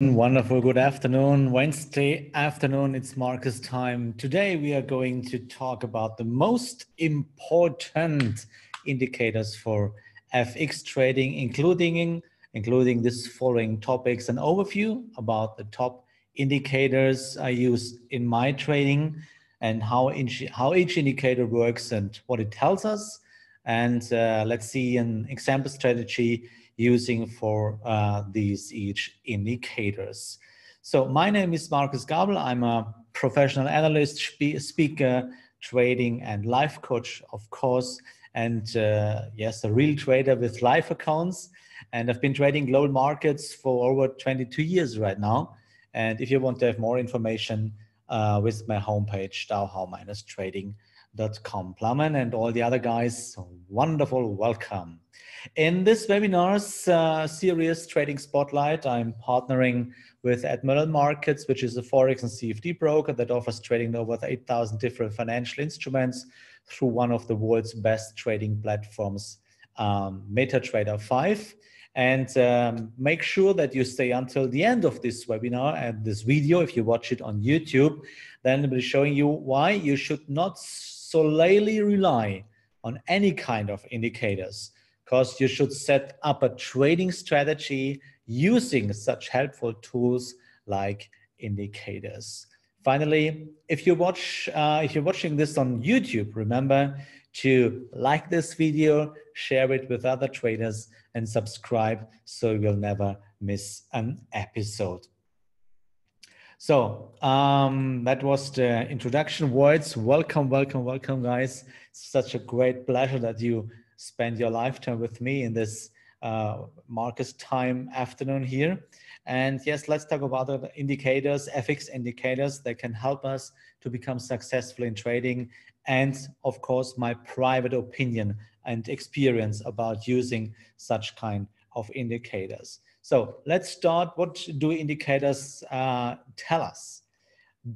Wonderful. Good afternoon. Wednesday afternoon, it's Markus time. Today, we are going to talk about the most important indicators for FX trading, including, including this following topics, an overview about the top indicators I use in my trading and how each, how each indicator works and what it tells us. And uh, let's see an example strategy using for uh, these each indicators. So my name is Markus Gabel. I'm a professional analyst, speaker, trading and life coach, of course. And uh, yes, a real trader with live accounts. And I've been trading global markets for over 22 years right now. And if you want to have more information, uh, my homepage, dowhow-trading.com. Plumman and all the other guys, wonderful welcome. In this webinar's uh, series Trading Spotlight, I'm partnering with Admiral Markets, which is a Forex and CFD broker that offers trading over 8,000 different financial instruments through one of the world's best trading platforms, um, MetaTrader 5. And um, make sure that you stay until the end of this webinar and this video. If you watch it on YouTube, then I'll be showing you why you should not solely rely on any kind of indicators because you should set up a trading strategy using such helpful tools like indicators. Finally, if you watch, uh, if you're watching this on YouTube, remember to like this video, share it with other traders, and subscribe so you'll never miss an episode. So um, that was the introduction words. Welcome, welcome, welcome, guys. Such a great pleasure that you spend your lifetime with me in this uh, Markus time afternoon here. And yes, let's talk about the indicators, FX indicators that can help us to become successful in trading. And of course, my private opinion and experience about using such kind of indicators. So let's start. What do indicators uh, tell us?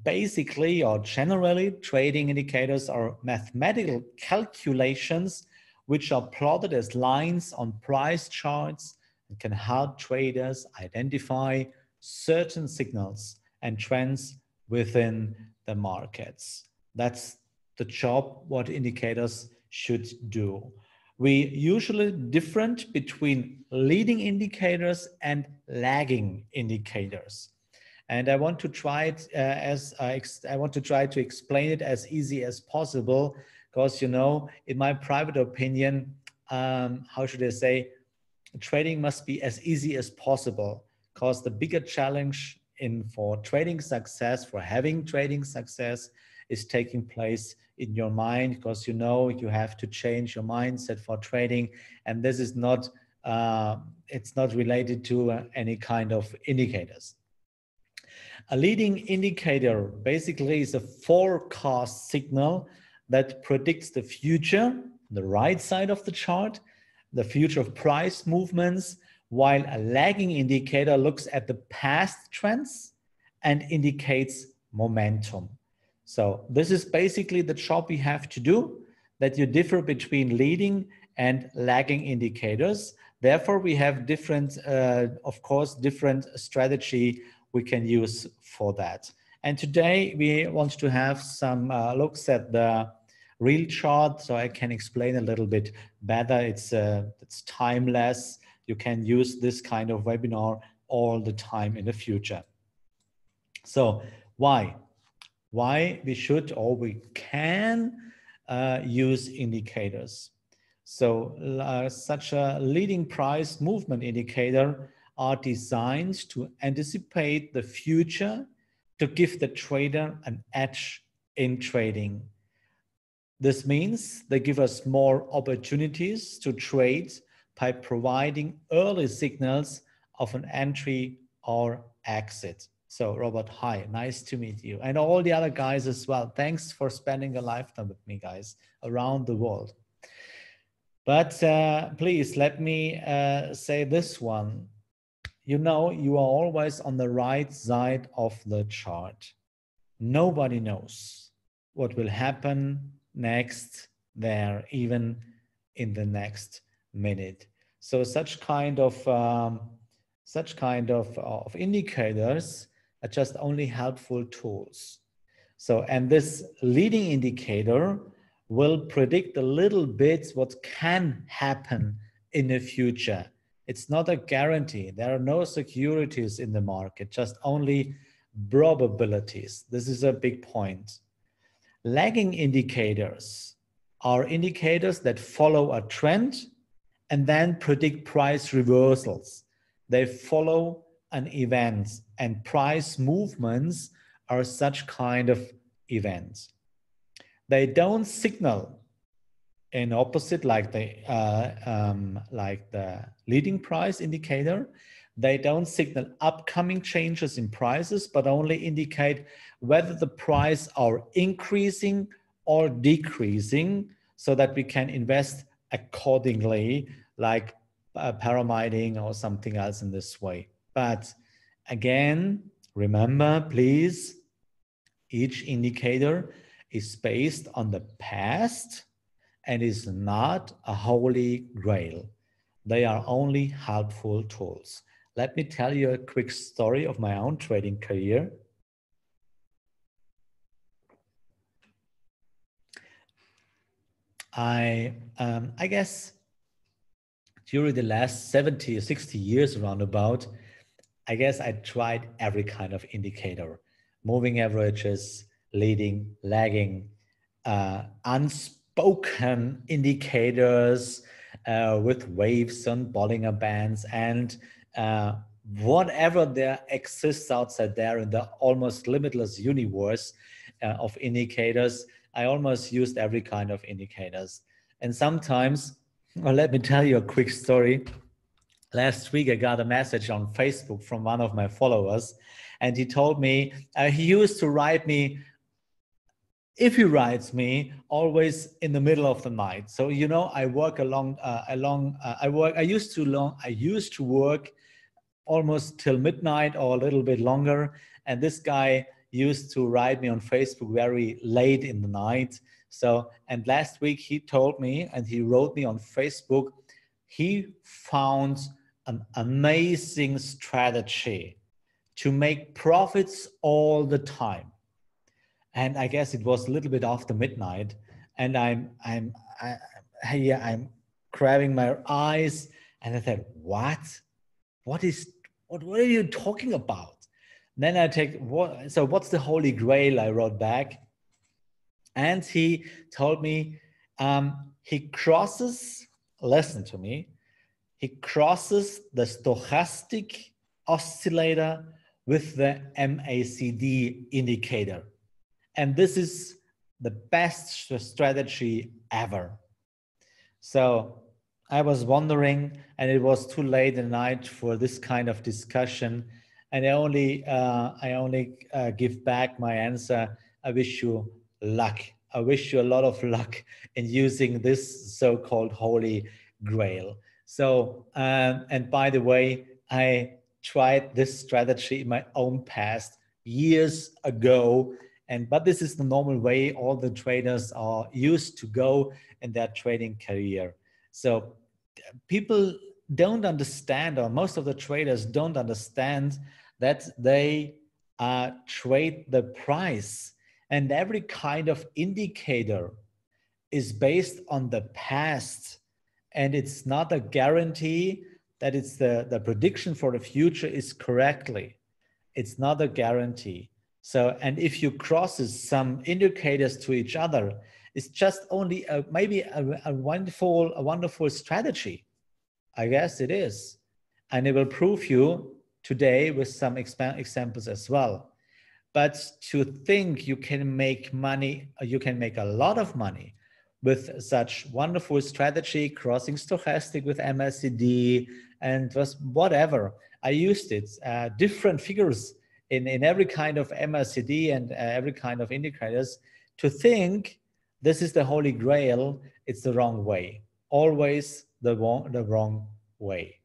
Basically, or generally, trading indicators are mathematical calculations which are plotted as lines on price charts and can help traders identify certain signals and trends within the markets. That's the job what indicators should do. We usually different between leading indicators and lagging indicators. And I want to try it uh, as I, I want to try to explain it as easy as possible because, you know, in my private opinion, um, how should I say, trading must be as easy as possible because the bigger challenge in for trading success, for having trading success is taking place in your mind because you know you have to change your mindset for trading and this is not uh, it's not related to uh, any kind of indicators. A leading indicator basically is a forecast signal that predicts the future, the right side of the chart, the future of price movements, while a lagging indicator looks at the past trends and indicates momentum. So this is basically the job we have to do, that you differ between leading and lagging indicators. Therefore, we have different, uh, of course, different strategy we can use for that. And today we want to have some uh, looks at the real chart so I can explain a little bit better. It's, uh, it's timeless. You can use this kind of webinar all the time in the future. So why? Why we should or we can uh, use indicators. So uh, such a leading price movement indicator are designed to anticipate the future to give the trader an edge in trading. This means they give us more opportunities to trade by providing early signals of an entry or exit. So Robert, hi, nice to meet you. And all the other guys as well. Thanks for spending a lifetime with me, guys, around the world. But uh, please let me uh, say this one. You know, you are always on the right side of the chart. Nobody knows what will happen next there, even in the next minute. So such kind of um, such kind of, of indicators are just only helpful tools. So, and this leading indicator will predict a little bit what can happen in the future. It's not a guarantee. There are no securities in the market, just only probabilities. This is a big point. Lagging indicators are indicators that follow a trend and then predict price reversals. They follow an event and price movements are such kind of events. They don't signal in opposite like the uh, um, like the leading price indicator. They don't signal upcoming changes in prices, but only indicate whether the price are increasing or decreasing so that we can invest accordingly, like uh, pyramiding or something else in this way. But again, remember, please, each indicator is based on the past and is not a holy grail. They are only helpful tools. Let me tell you a quick story of my own trading career. I, um, I guess during the last 70 or 60 years roundabout, I guess I tried every kind of indicator, moving averages, leading, lagging, uh, unspoken indicators uh, with waves and Bollinger Bands and uh, whatever there exists outside there in the almost limitless universe uh, of indicators. I almost used every kind of indicators. And sometimes well, let me tell you a quick story. Last week, I got a message on Facebook from one of my followers, and he told me uh, he used to write me. If he writes me, always in the middle of the night. So you know, I work along, uh, along. Uh, I work. I used to long. I used to work almost till midnight or a little bit longer. And this guy used to write me on Facebook very late in the night. So, and last week he told me and he wrote me on Facebook, he found an amazing strategy to make profits all the time. And I guess it was a little bit after midnight. And I'm, I'm, I, yeah, I'm grabbing my eyes and I said, what? What is, what, what are you talking about? then I take what, so what's the holy grail? I wrote back and he told me um, he crosses, listen to me, he crosses the stochastic oscillator with the MACD indicator. And this is the best strategy ever. So I was wondering, and it was too late at night for this kind of discussion. And I only, uh, I only uh, give back my answer. I wish you luck. I wish you a lot of luck in using this so-called holy grail. So, um, and by the way, I tried this strategy in my own past years ago. And but this is the normal way all the traders are used to go in their trading career. So people don't understand, or most of the traders don't understand that they uh, trade the price and every kind of indicator is based on the past. And it's not a guarantee that it's the, the prediction for the future is correctly. It's not a guarantee. So, and if you crosses some indicators to each other, it's just only a, maybe a, a wonderful, a wonderful strategy. I guess it is. And it will prove you today with some examples as well. But to think you can make money, you can make a lot of money with such wonderful strategy, crossing stochastic with MACD and was whatever. I used it, uh, different figures in, in every kind of MACD and uh, every kind of indicators to think this is the holy grail, it's the wrong way. Always the wrong, the wrong way.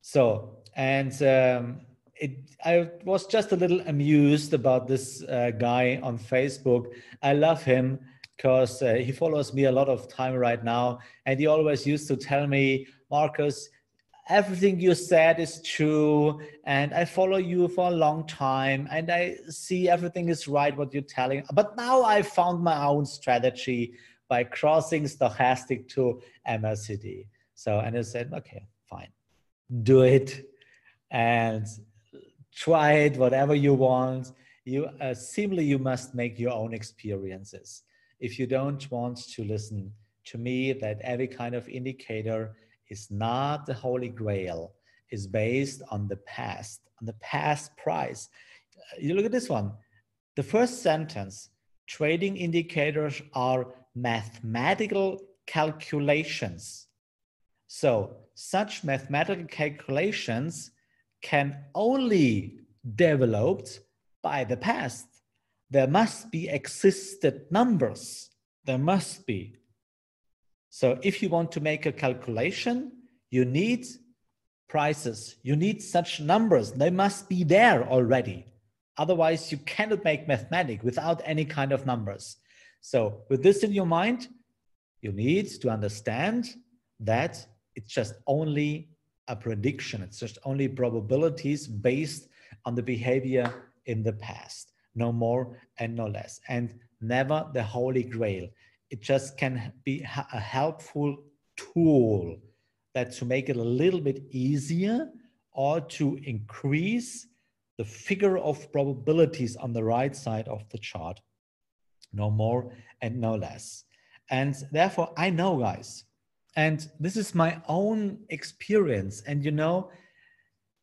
So, and um, it, I was just a little amused about this uh, guy on Facebook. I love him because uh, he follows me a lot of time right now. And he always used to tell me, Markus, everything you said is true and i follow you for a long time and i see everything is right what you're telling. But now i found my own strategy by crossing stochastic to MACD so and i said okay fine do it and try it whatever you want. You uh, simply you must make your own experiences if you don't want to listen to me that every kind of indicator is not the holy grail, is based on the past, on the past price. Uh, you look at this one. The first sentence, trading indicators are mathematical calculations. So such mathematical calculations can only developed by the past. There must be existed numbers. There must be. So if you want to make a calculation, you need prices, you need such numbers. They must be there already. Otherwise, you cannot make mathematics without any kind of numbers. So with this in your mind, you need to understand that it's just only a prediction. It's just only probabilities based on the behavior in the past, no more and no less, and never the holy grail it just can be a helpful tool that to make it a little bit easier or to increase the figure of probabilities on the right side of the chart. No more and no less. And therefore, I know, guys, and this is my own experience. And you know,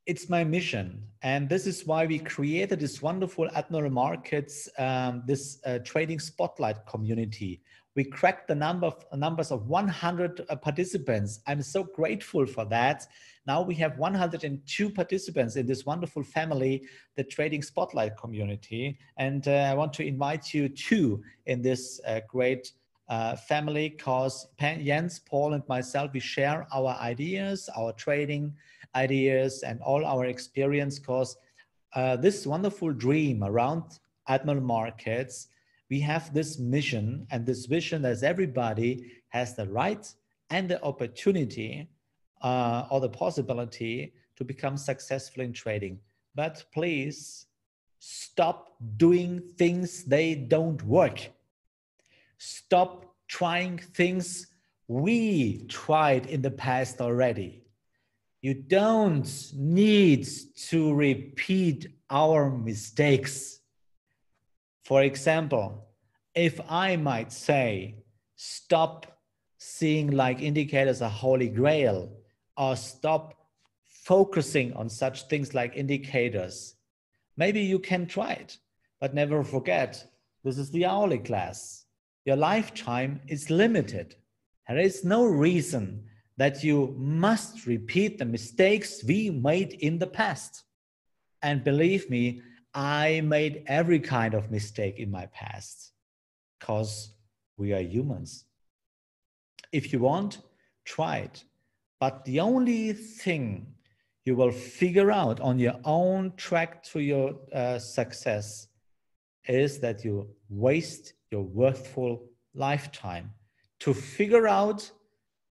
it's my mission. And this is why we created this wonderful Admiral Markets, um, this uh, trading spotlight community we cracked the number of numbers of 100 uh, participants. I'm so grateful for that. Now we have 102 participants in this wonderful family, the Trading Spotlight community. And uh, I want to invite you too in this uh, great uh, family because Jens, Paul, and myself, we share our ideas, our trading ideas, and all our experience because uh, this wonderful dream around Admiral Markets we have this mission and this vision that everybody has the right and the opportunity uh, or the possibility to become successful in trading. But please stop doing things they don't work. Stop trying things we tried in the past already. You don't need to repeat our mistakes. For example, if I might say, stop seeing like indicators a holy grail or stop focusing on such things like indicators, maybe you can try it, but never forget this is the hourly class. Your lifetime is limited. There is no reason that you must repeat the mistakes we made in the past. And believe me, I made every kind of mistake in my past because we are humans. If you want, try it. But the only thing you will figure out on your own track to your uh, success is that you waste your worthful lifetime to figure out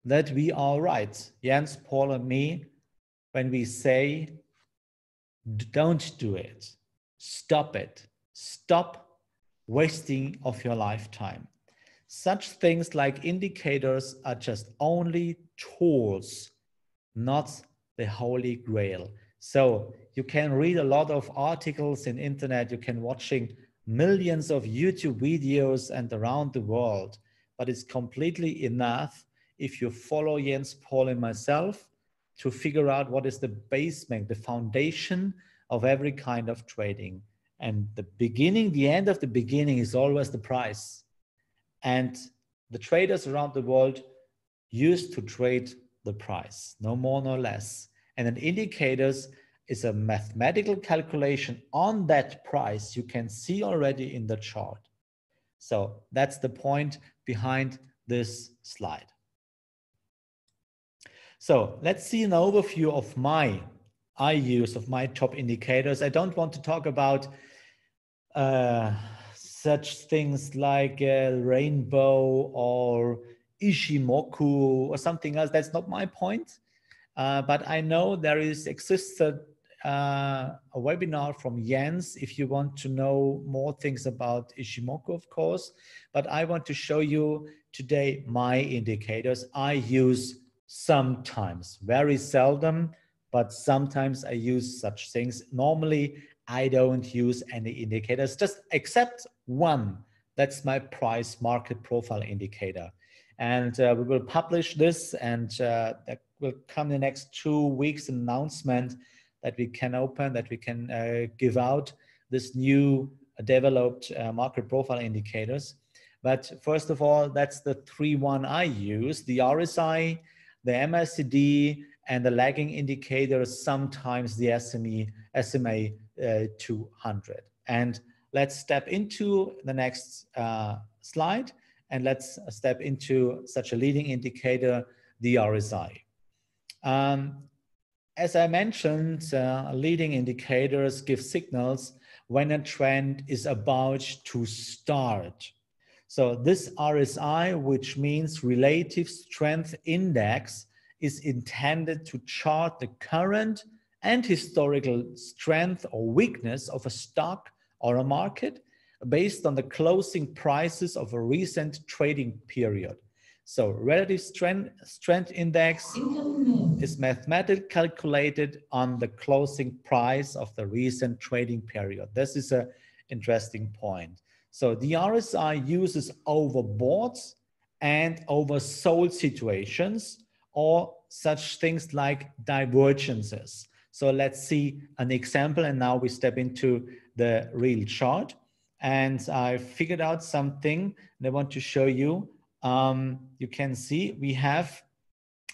that we are right, Jens, Paul, and me, when we say, don't do it Stop it. Stop wasting of your lifetime. Such things like indicators are just only tools, not the holy grail. So you can read a lot of articles in internet, you can watching millions of YouTube videos and around the world, but it's completely enough if you follow Jens Paul and myself to figure out what is the basement, the foundation of every kind of trading. And the beginning, the end of the beginning is always the price. And the traders around the world used to trade the price, no more, no less. And an indicators is a mathematical calculation on that price you can see already in the chart. So that's the point behind this slide. So let's see an overview of my I use of my top indicators. I don't want to talk about uh, such things like uh, rainbow or Ichimoku or something else. That's not my point. Uh, but I know there is existed uh, a webinar from Jens if you want to know more things about Ichimoku, of course. But I want to show you today my indicators I use sometimes, very seldom, but sometimes I use such things. Normally, I don't use any indicators, just except one. That's my price market profile indicator. And uh, we will publish this and uh, that will come the next two weeks announcement that we can open, that we can uh, give out this new developed uh, market profile indicators. But first of all, that's the three one I use, the RSI, the MACD, and the lagging indicators, sometimes the SME, SMA uh, 200. And let's step into the next uh, slide and let's step into such a leading indicator, the RSI. Um, as I mentioned, uh, leading indicators give signals when a trend is about to start. So this RSI, which means relative strength index, is intended to chart the current and historical strength or weakness of a stock or a market based on the closing prices of a recent trading period. So relative strength, strength index is mathematically calculated on the closing price of the recent trading period. This is an interesting point. So the RSI uses overbought and oversold situations or such things like divergences. So let's see an example and now we step into the real chart and I figured out something and I want to show you um, you can see we have,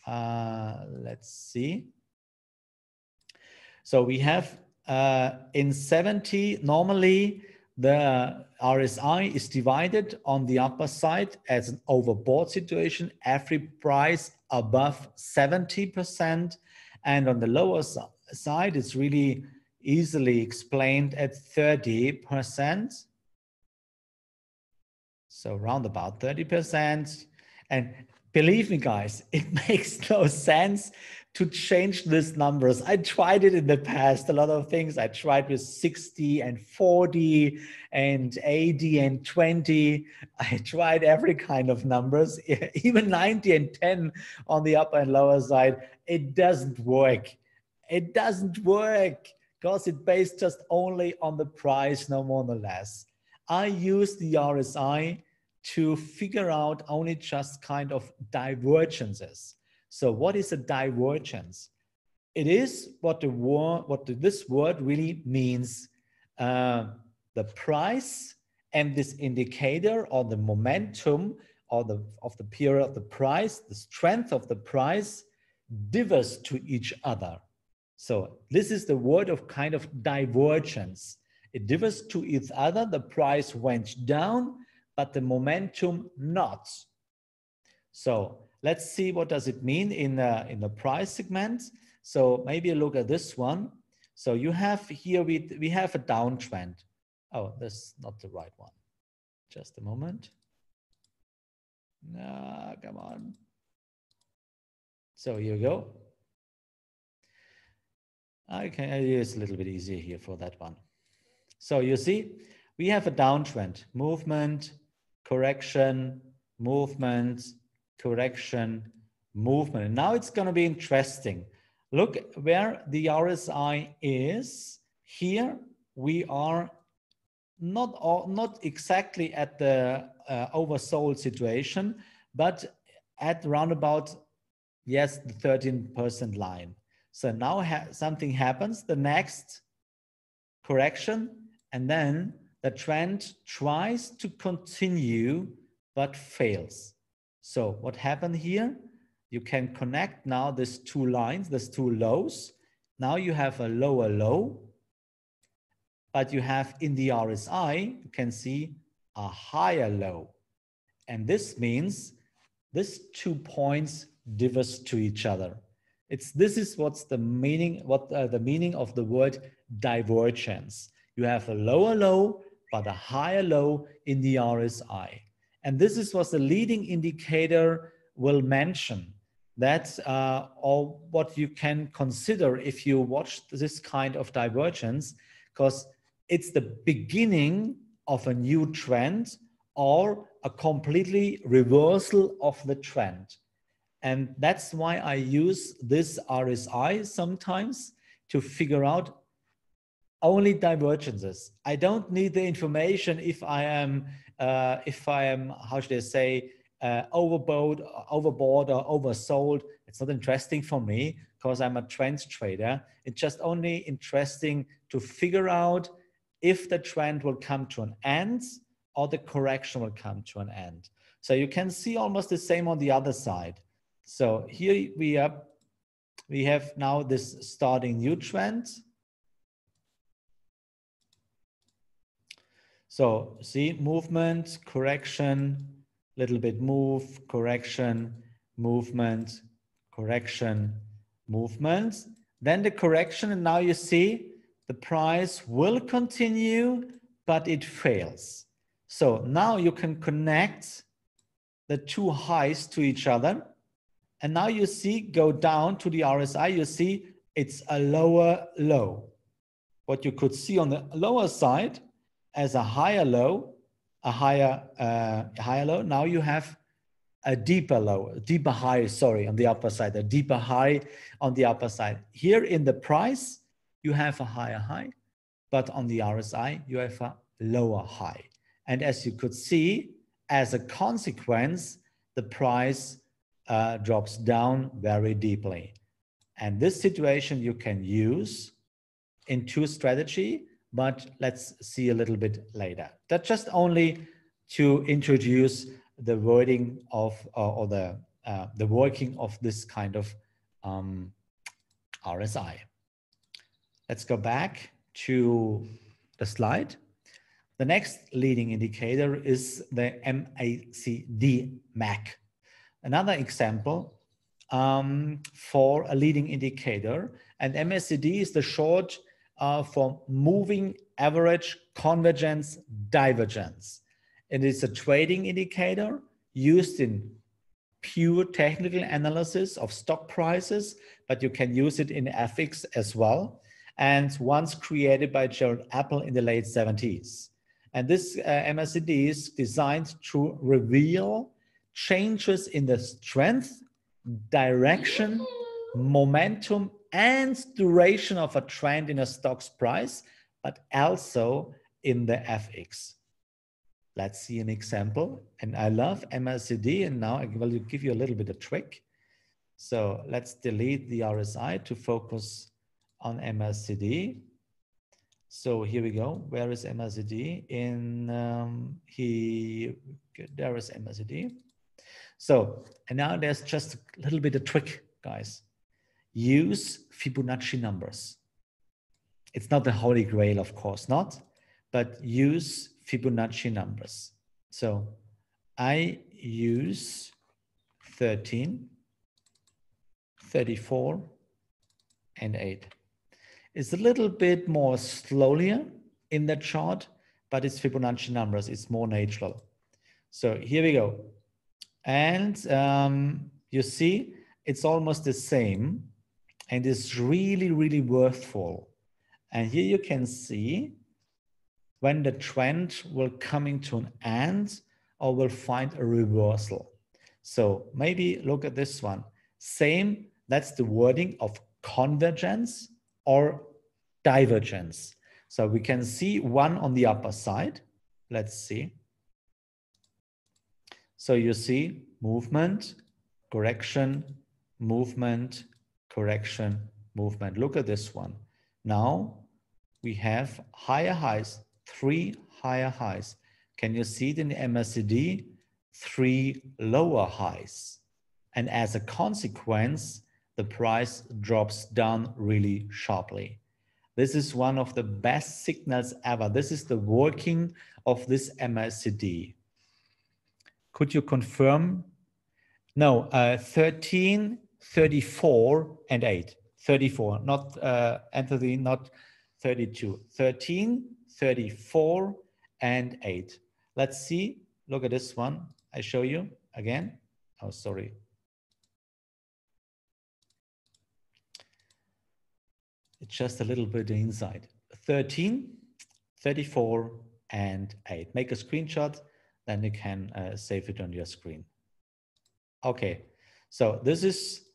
uh, let's see. So we have uh, in 70, normally the RSI is divided on the upper side as an overbought situation, every price above 70%. And on the lower side, it's really easily explained at 30%. So around about 30%. And believe me, guys, it makes no sense to change these numbers. I tried it in the past, a lot of things. I tried with 60 and 40 and 80 and 20. I tried every kind of numbers, even 90 and 10 on the upper and lower side. It doesn't work. It doesn't work because it's based just only on the price, no more, no less. I use the RSI to figure out only just kind of divergences. So what is a divergence? It is what the word, what the, this word really means. Uh, the price and this indicator or the momentum or the of the period of the price, the strength of the price differs to each other. So this is the word of kind of divergence. It differs to each other. The price went down but the momentum not. So let's see what does it mean in the, in the price segment. So maybe look at this one. So you have here, we, we have a downtrend. Oh, that's not the right one. Just a moment. No, come on. So here we go. Okay, it's a little bit easier here for that one. So you see, we have a downtrend, movement, correction, movement, correction, movement. And now it's going to be interesting. Look where the RSI is. Here we are not, all, not exactly at the uh, oversold situation, but at around about, yes, the 13% line. So now ha something happens, the next correction, and then the trend tries to continue but fails. So what happened here? You can connect now these two lines, these two lows. Now you have a lower low, but you have in the RSI, you can see a higher low. And this means these two points differs to each other. It's this is what's the meaning, what uh, the meaning of the word divergence. You have a lower low but a higher low in the RSI. And this is what the leading indicator will mention. That's uh, or what you can consider if you watch this kind of divergence, because it's the beginning of a new trend or a completely reversal of the trend. And that's why I use this RSI sometimes to figure out only divergences. I don't need the information if I am, uh, if I am, how should I say, uh, overbought, overbought or oversold. It's not interesting for me because I'm a trend trader. It's just only interesting to figure out if the trend will come to an end or the correction will come to an end. So you can see almost the same on the other side. So here we have, we have now this starting new trend. So see movement, correction, little bit move, correction, movement, correction, movement. Then the correction, and now you see the price will continue, but it fails. So now you can connect the two highs to each other and now you see, go down to the RSI, you see it's a lower low. What you could see on the lower side as a higher low, a higher, uh, higher low, now you have a deeper low, a deeper high, sorry, on the upper side, a deeper high on the upper side. Here in the price, you have a higher high, but on the RSI, you have a lower high. And as you could see, as a consequence, the price uh, drops down very deeply. And this situation you can use in two strategy, but let's see a little bit later. That's just only to introduce the wording of uh, or the uh, the working of this kind of um, RSI. Let's go back to the slide. The next leading indicator is the MACD MAC. Another example um, for a leading indicator, and MACD is the short uh, for moving average convergence divergence. It is a trading indicator used in pure technical analysis of stock prices, but you can use it in FX as well. And once created by Gerald Appel in the late 70s. And this uh, MACD is designed to reveal changes in the strength, direction, momentum, and duration of a trend in a stock's price, but also in the FX. Let's see an example. And I love MACD, and now I will give you a little bit of trick. So let's delete the RSI to focus on MACD. So here we go. Where is MACD? In um, he, there is MACD. So, and now there's just a little bit of trick, guys. Use Fibonacci numbers. It's not the holy grail, of course not, but use Fibonacci numbers. So I use 13, 34, and 8. It's a little bit more slowly in the chart, but it's Fibonacci numbers. It's more natural. So here we go. And um, you see, it's almost the same and it's really, really worthful. And here you can see when the trend will coming to an end or will find a reversal. So maybe look at this one. Same, that's the wording of convergence or divergence. So we can see one on the upper side. Let's see. So you see movement, correction, movement, correction, movement. Look at this one. Now we have higher highs, three higher highs. Can you see it in the MACD? Three lower highs. And as a consequence, the price drops down really sharply. This is one of the best signals ever. This is the working of this MACD. Could you confirm? No, uh, 13, 34 and 8. 34, not uh, Anthony, not 32. 13, 34 and 8. Let's see. Look at this one. I show you again. Oh, sorry. It's just a little bit inside. 13, 34, and 8. Make a screenshot, then you can uh, save it on your screen. Okay, so this is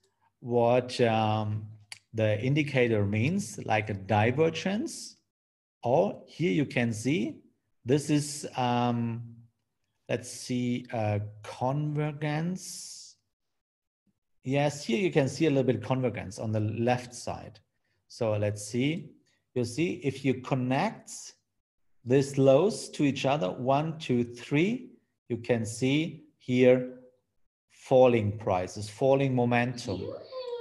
what um, the indicator means, like a divergence. Or here you can see, this is, um, let's see, convergence. Yes, here you can see a little bit convergence on the left side. So let's see, you see if you connect these lows to each other, one, two, three, you can see here falling prices, falling momentum.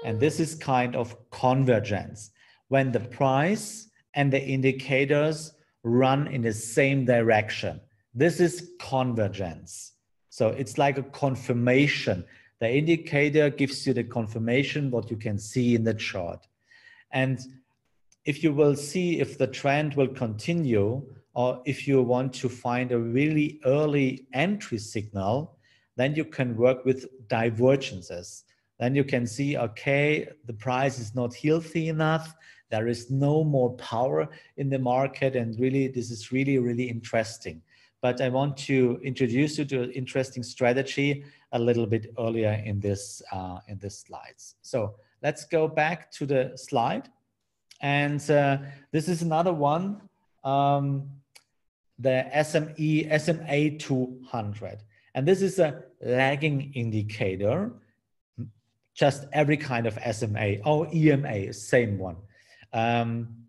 And this is kind of convergence when the price and the indicators run in the same direction. This is convergence. So it's like a confirmation. The indicator gives you the confirmation what you can see in the chart. And if you will see if the trend will continue, or if you want to find a really early entry signal, then you can work with divergences. Then you can see, okay, the price is not healthy enough. There is no more power in the market. And really, this is really, really interesting. But I want to introduce you to an interesting strategy a little bit earlier in this, uh, in this slides. So let's go back to the slide. And uh, this is another one. Um, the SME SMA 200. And this is a lagging indicator, just every kind of SMA or EMA, same one. Um,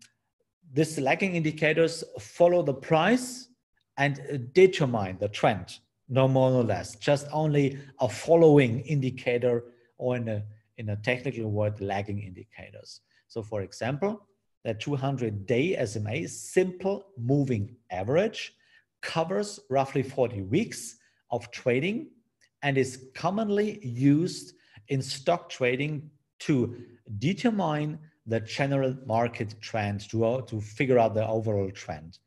these lagging indicators follow the price and determine the trend, no more no less, just only a following indicator or in a, in a technical word, lagging indicators. So for example, the 200 day SMA simple moving average covers roughly 40 weeks of trading and is commonly used in stock trading to determine the general market trend to, to figure out the overall trend.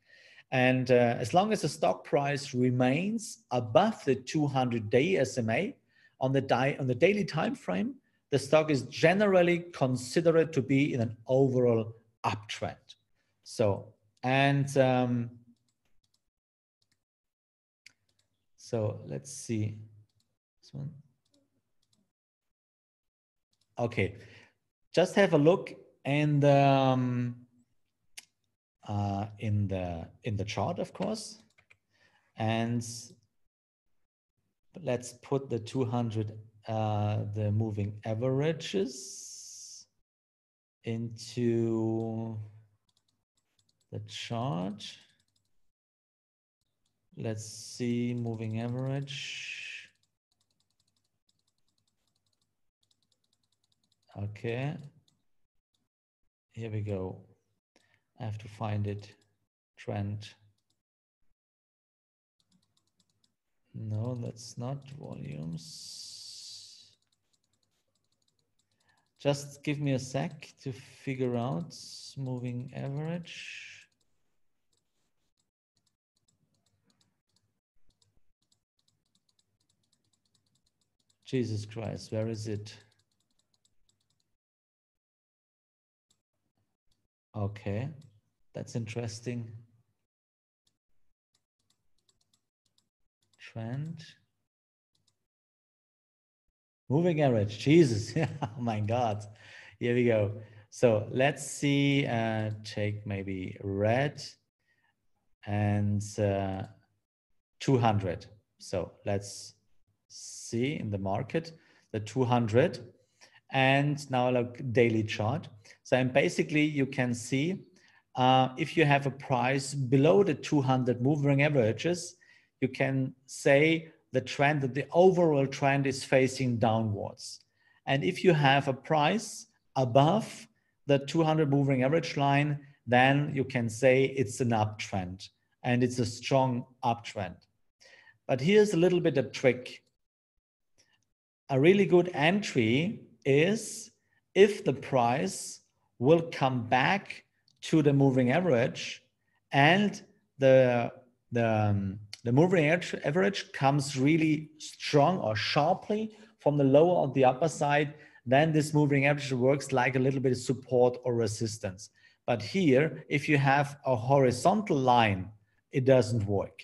And uh, as long as the stock price remains above the 200 day SMA on the, on the daily time frame, the stock is generally considered to be in an overall uptrend. So, and um, so let's see this one. Okay, just have a look and um, uh, in the in the chart, of course, and let's put the 200 uh, the moving averages into the chart. Let's see moving average. Okay. Here we go. I have to find it. Trend. No, that's not volumes. Just give me a sec to figure out moving average. Jesus Christ, where is it? Okay, that's interesting. Trend. Moving average, Jesus, oh my God. Here we go. So let's see, uh, take maybe red and uh, 200. So let's see in the market, the 200 and now look daily chart. So and basically you can see uh, if you have a price below the 200 moving averages, you can say the trend, that the overall trend is facing downwards. And if you have a price above the 200 moving average line, then you can say it's an uptrend and it's a strong uptrend. But here's a little bit of trick. A really good entry is if the price will come back to the moving average and the, the, um, the moving average comes really strong or sharply from the lower or the upper side, then this moving average works like a little bit of support or resistance. But here, if you have a horizontal line, it doesn't work.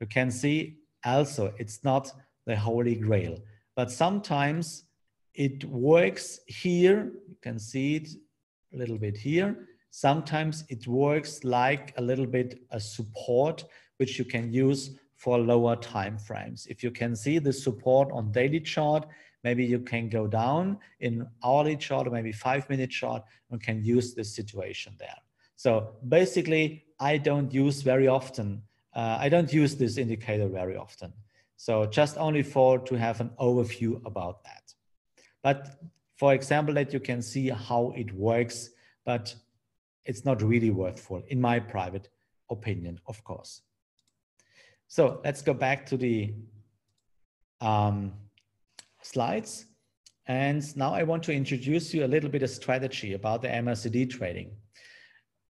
You can see also it's not the holy grail, but sometimes it works here. You can see it a little bit here. Sometimes it works like a little bit a support, which you can use for lower time frames. If you can see the support on daily chart, maybe you can go down in hourly chart or maybe five minute chart and can use this situation there. So basically, I don't use very often. Uh, I don't use this indicator very often. So just only for to have an overview about that. But for example, that you can see how it works, but it's not really worthwhile in my private opinion, of course. So let's go back to the um, slides. And now I want to introduce you a little bit of strategy about the MACD trading.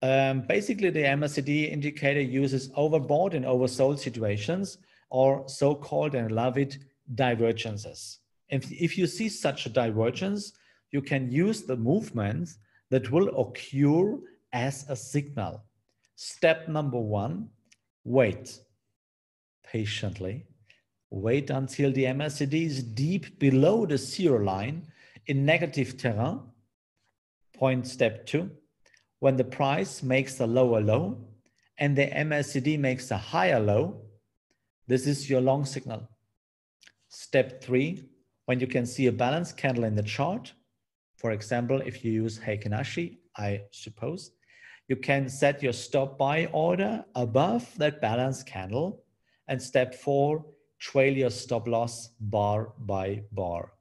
Um, basically, the MACD indicator uses overbought and oversold situations or so-called, and love it, divergences. If, if you see such a divergence, you can use the movement that will occur as a signal. Step number one, wait patiently. Wait until the MACD is deep below the zero line in negative terrain. Point step two, when the price makes a lower low and the MACD makes a higher low, this is your long signal. Step three, when you can see a balance candle in the chart, for example, if you use Heikin Ashi, I suppose, you can set your stop buy order above that balance candle. And step four, trail your stop loss bar by bar.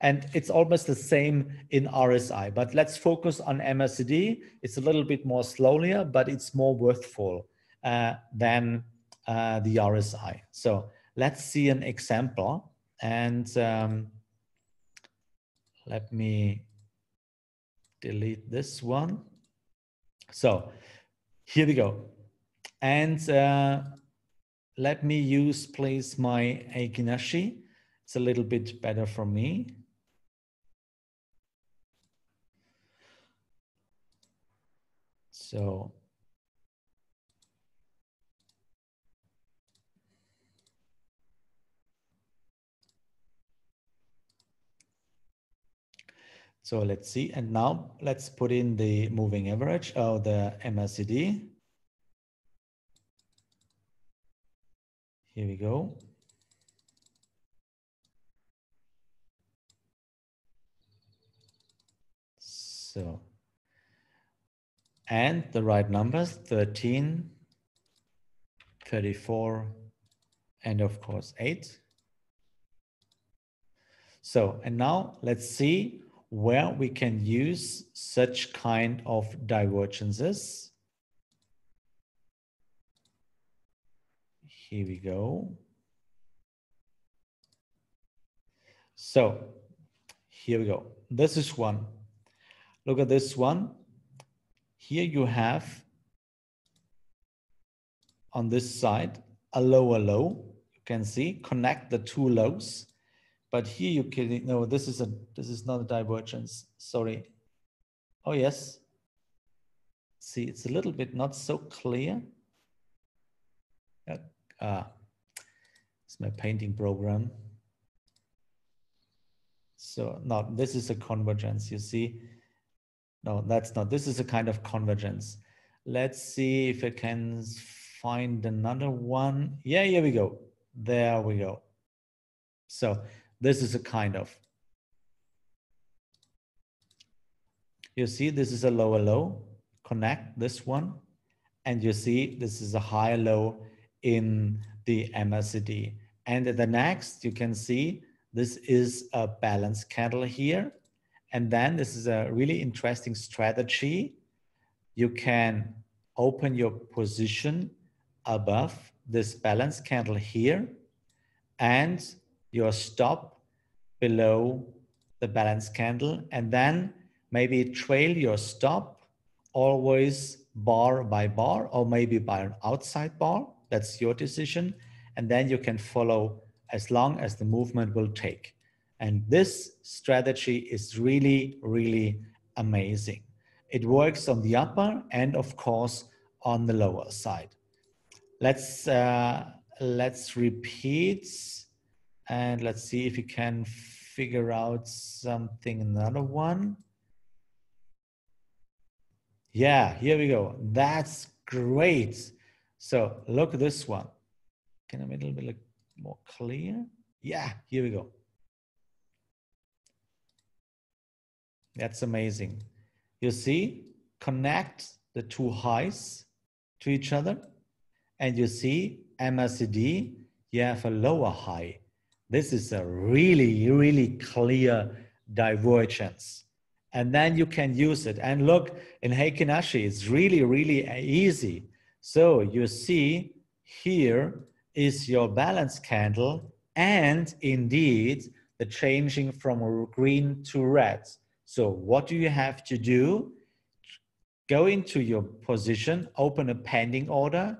And it's almost the same in RSI, but let's focus on MACD. It's a little bit more slowlier, but it's more worthful uh, than uh, the RSI. So let's see an example and um, let me delete this one. So here we go. And uh, let me use, please, my Heikin It's a little bit better for me. So So let's see. And now let's put in the moving average of the MACD. Here we go. So, and the right numbers, 13, 34, and of course, 8. So, and now let's see where we can use such kind of divergences. Here we go. So here we go. This is one. Look at this one. Here you have on this side a lower low. You can see connect the two lows. But here you can, no, this is a, this is not a divergence, sorry. Oh yes. See, it's a little bit not so clear. Ah, it's my painting program. So now this is a convergence, you see. No, that's not, this is a kind of convergence. Let's see if I can find another one. Yeah, here we go. There we go. So this is a kind of. You see, this is a lower low. Connect this one. And you see, this is a higher low in the MACD. And the next, you can see this is a balance candle here. And then this is a really interesting strategy. You can open your position above this balance candle here and your stop below the balance candle and then maybe trail your stop always bar by bar or maybe by an outside bar. That's your decision. And then you can follow as long as the movement will take. And this strategy is really, really amazing. it works on the upper and of course on the lower side. Let's, uh, let's repeat and let's see if we can figure out something, another one. Yeah, here we go. That's great. So look at this one. Can I make it a little bit more clear? Yeah, here we go. That's amazing. You see, connect the two highs to each other and you see MACD, you have a lower high. This is a really, really clear divergence. And then you can use it. And look, in Heikin Ashi, it's really, really easy. So you see here is your balance candle and indeed the changing from green to red. So what do you have to do? Go into your position, open a pending order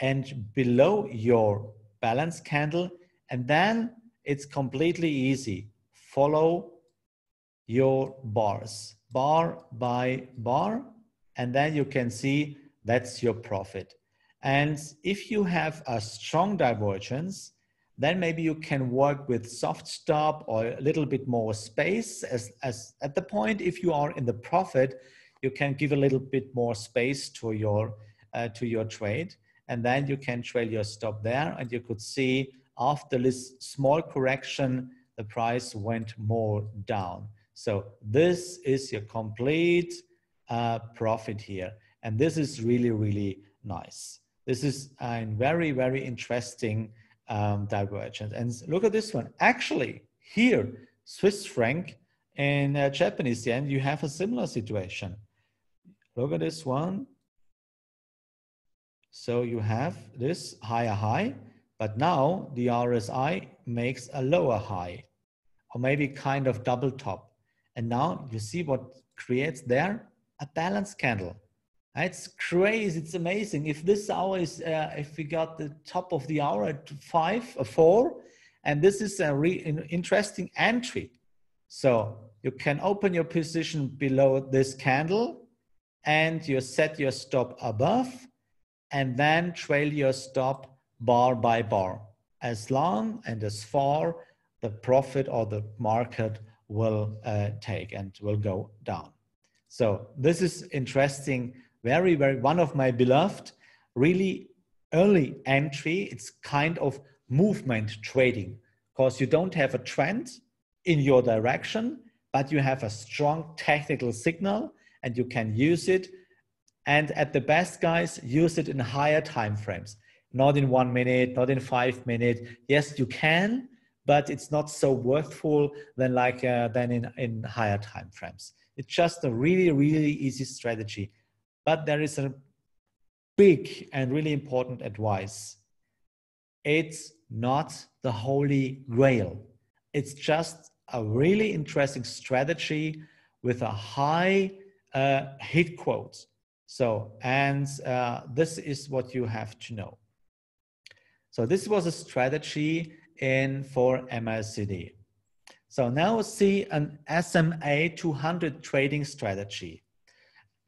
and below your balance candle and then it's completely easy. Follow your bars, bar by bar, and then you can see that's your profit. And if you have a strong divergence, then maybe you can work with soft stop or a little bit more space as, as at the point if you are in the profit you can give a little bit more space to your uh, to your trade and then you can trail your stop there and you could see after this small correction the price went more down so this is your complete uh, profit here and this is really really nice this is a very very interesting um, divergence. And look at this one. Actually, here, Swiss franc and uh, Japanese yen, you have a similar situation. Look at this one. So you have this higher high, but now the RSI makes a lower high, or maybe kind of double top. And now you see what creates there? A balance candle. It's crazy. It's amazing. If this hour is, uh, if we got the top of the hour at five, or uh, four, and this is a re interesting entry. So you can open your position below this candle and you set your stop above and then trail your stop bar by bar as long and as far the profit or the market will uh, take and will go down. So this is interesting very, very, one of my beloved, really early entry. It's kind of movement trading because you don't have a trend in your direction, but you have a strong technical signal and you can use it. And at the best, guys, use it in higher time frames, not in one minute, not in five minutes. Yes, you can, but it's not so worthful than like uh, than in, in higher time frames. It's just a really, really easy strategy. But there is a big and really important advice. It's not the holy grail. It's just a really interesting strategy with a high uh, hit quote. So, and uh, this is what you have to know. So this was a strategy in for MACD. So now see an SMA 200 trading strategy.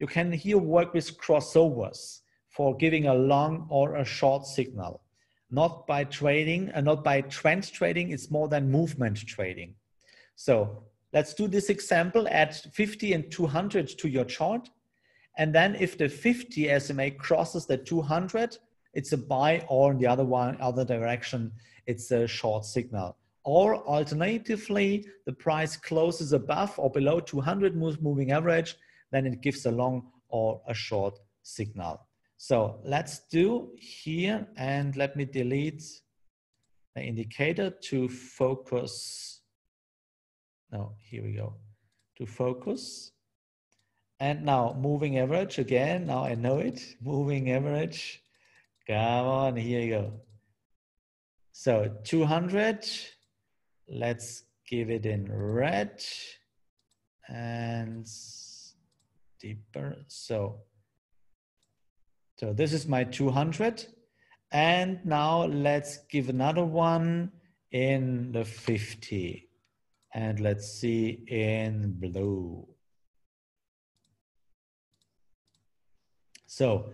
You can here work with crossovers for giving a long or a short signal. Not by trading and not by trend trading, it's more than movement trading. So let's do this example, add 50 and 200 to your chart. And then if the 50 SMA crosses the 200, it's a buy or in the other one, other direction, it's a short signal. Or alternatively, the price closes above or below 200 moving average, then it gives a long or a short signal. So let's do here and let me delete the indicator to focus. No, here we go. To focus. And now moving average again. Now I know it. Moving average. Come on, here you go. So 200. Let's give it in red. And deeper. So, so this is my 200. And now let's give another one in the 50. And let's see in blue. So,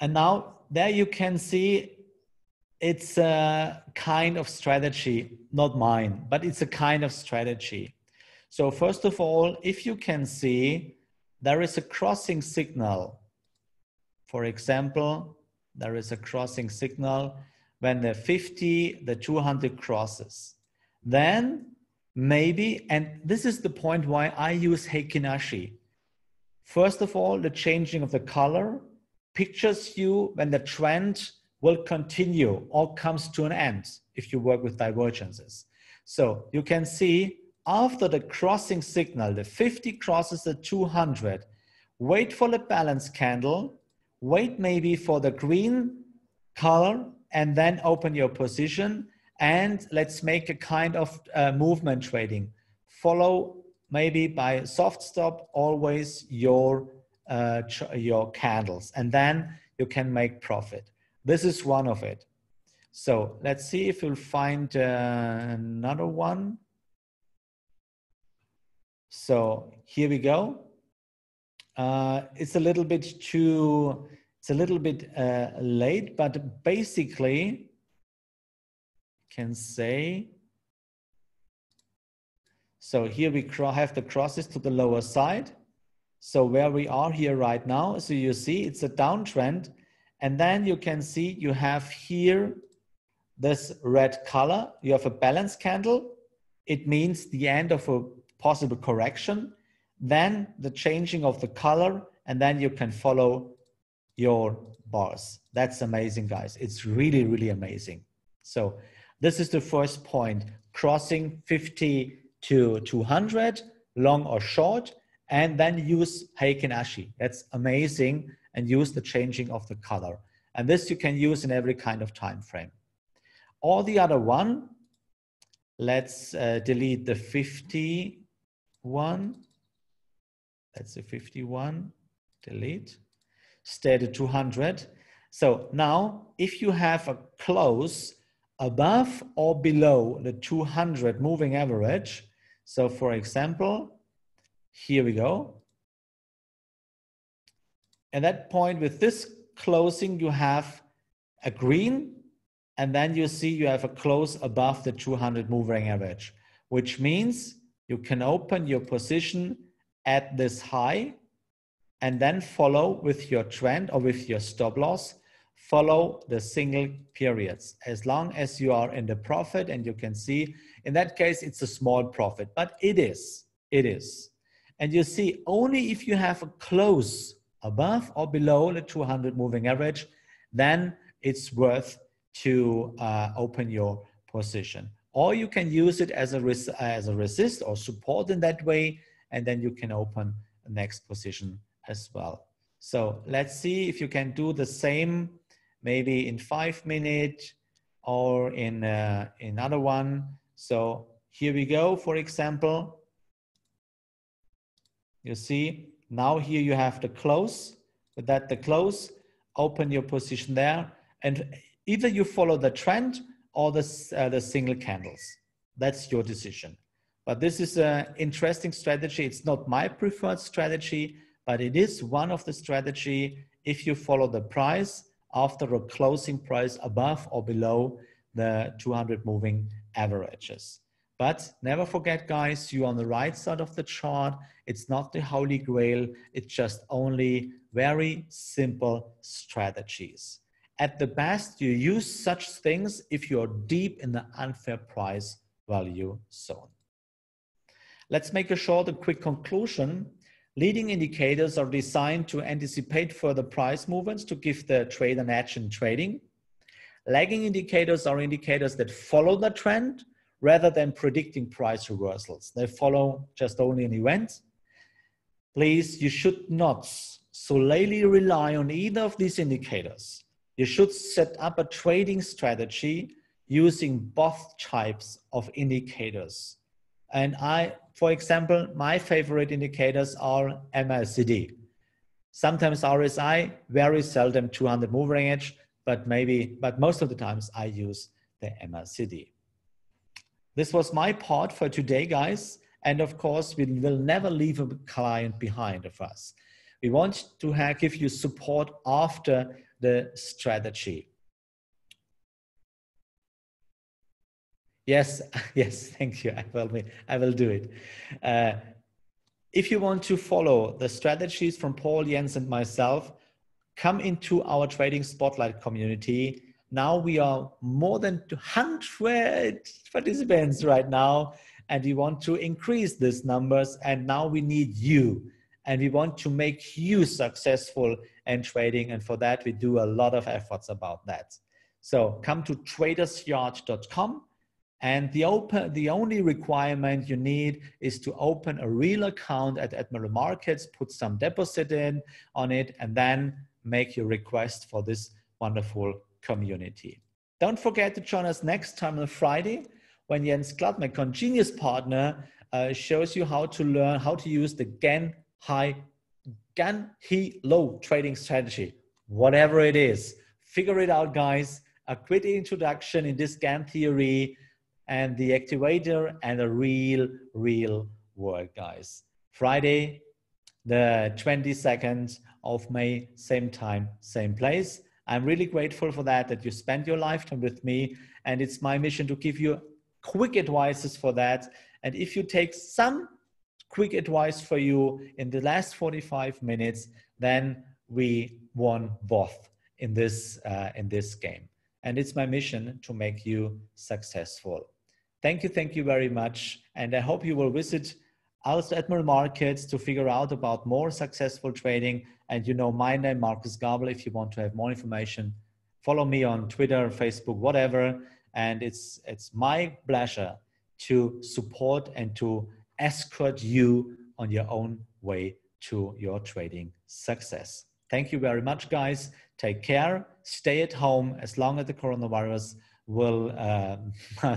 and now there you can see it's a kind of strategy, not mine, but it's a kind of strategy. So first of all, if you can see, there is a crossing signal. For example, there is a crossing signal when the 50, the 200 crosses. Then maybe, and this is the point why I use Heikin Ashi. First of all, the changing of the color pictures you when the trend will continue or comes to an end if you work with divergences. So you can see after the crossing signal, the 50 crosses the 200, wait for the balance candle, wait maybe for the green color, and then open your position. And let's make a kind of uh, movement trading. Follow maybe by soft stop always your uh, your candles, and then you can make profit. This is one of it. So let's see if we'll find uh, another one. So here we go. Uh, it's a little bit too, it's a little bit uh, late, but basically can say, so here we have the crosses to the lower side. So where we are here right now, so you see it's a downtrend and then you can see you have here this red color. You have a balance candle. It means the end of a possible correction. Then the changing of the color, and then you can follow your bars. That's amazing, guys. It's really, really amazing. So this is the first point, crossing 50 to 200, long or short, and then use Heikin Ashi. That's amazing and use the changing of the color. And this you can use in every kind of time frame. Or the other one, let's uh, delete the 51. That's the 51, delete, stay at 200. So now if you have a close above or below the 200 moving average, so for example, here we go, at that point with this closing, you have a green, and then you see you have a close above the 200 moving average, which means you can open your position at this high and then follow with your trend or with your stop loss, follow the single periods. As long as you are in the profit and you can see, in that case, it's a small profit, but it is, it is. And you see, only if you have a close above or below the 200 moving average, then it's worth to uh, open your position. Or you can use it as a, res as a resist or support in that way, and then you can open the next position as well. So let's see if you can do the same maybe in five minutes or in uh, another one. So here we go, for example. You see, now here you have the close. That, the close, open your position there. And either you follow the trend or the, uh, the single candles. That's your decision. But this is an interesting strategy. It's not my preferred strategy, but it is one of the strategy if you follow the price after a closing price above or below the 200 moving averages. But never forget, guys, you're on the right side of the chart. It's not the holy grail. It's just only very simple strategies. At the best, you use such things if you're deep in the unfair price value zone. Let's make a short and quick conclusion. Leading indicators are designed to anticipate further price movements to give the trade an edge in trading. Lagging indicators are indicators that follow the trend rather than predicting price reversals. They follow just only an event. Please, you should not solely rely on either of these indicators. You should set up a trading strategy using both types of indicators. And I, for example, my favorite indicators are MACD. Sometimes RSI, very seldom 200 moving edge, but maybe, but most of the times I use the MACD. This was my part for today, guys. And of course, we will never leave a client behind of us. We want to have, give you support after the strategy. Yes, yes, thank you. I will, I will do it. Uh, if you want to follow the strategies from Paul, Jens, and myself, come into our trading spotlight community. Now we are more than 200 participants right now, and we want to increase these numbers. And now we need you, and we want to make you successful in trading. And for that, we do a lot of efforts about that. So come to tradersyard.com and the open, the only requirement you need is to open a real account at Admiral Markets, put some deposit in on it, and then make your request for this wonderful community. Don't forget to join us next time on Friday when Jens my Congenius partner, uh, shows you how to learn how to use the Gann High, Gann He Low trading strategy. Whatever it is, figure it out, guys. A quick introduction in this Gann theory and the activator and a real, real work, guys. Friday, the 22nd of May, same time, same place. I'm really grateful for that, that you spend your lifetime with me. And it's my mission to give you quick advices for that. And if you take some quick advice for you in the last 45 minutes, then we won both in this, uh, in this game. And it's my mission to make you successful. Thank you, thank you very much. And I hope you will visit also Admiral Markets to figure out about more successful trading. And you know my name, Markus Gabel. If you want to have more information, follow me on Twitter, Facebook, whatever. And it's it's my pleasure to support and to escort you on your own way to your trading success. Thank you very much, guys. Take care. Stay at home as long as the coronavirus will uh,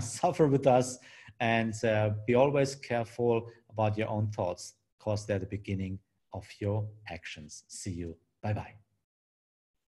suffer with us and uh, be always careful about your own thoughts because they're the beginning of your actions. See you. Bye bye.